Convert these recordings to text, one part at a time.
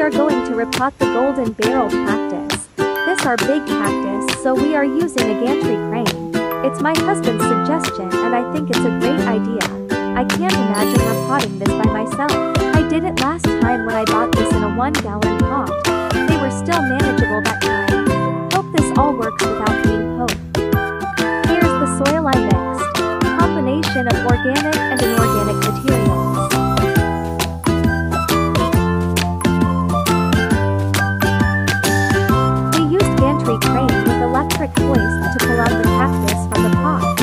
we are going to repot the golden barrel cactus. This is our big cactus, so we are using a gantry crane. It's my husband's suggestion and I think it's a great idea. I can't imagine repotting this by myself. I did it last time when I bought this in a one gallon pot. They were still manageable that time. Hope this all works without being poked. Here's the soil I mixed. Combination of organic and inorganic materials. Gantry with electric hoist to pull out the cactus from the pot.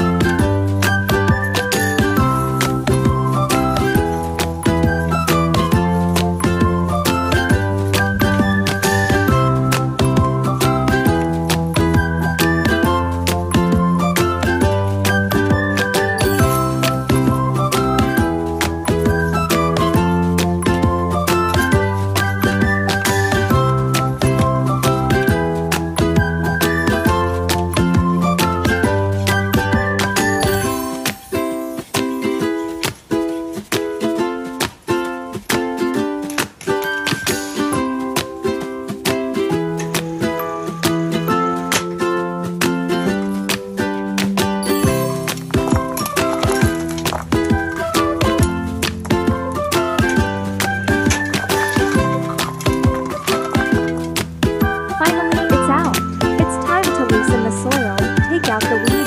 It's time to loosen the soil, take out the weeds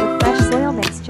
with fresh soil mix.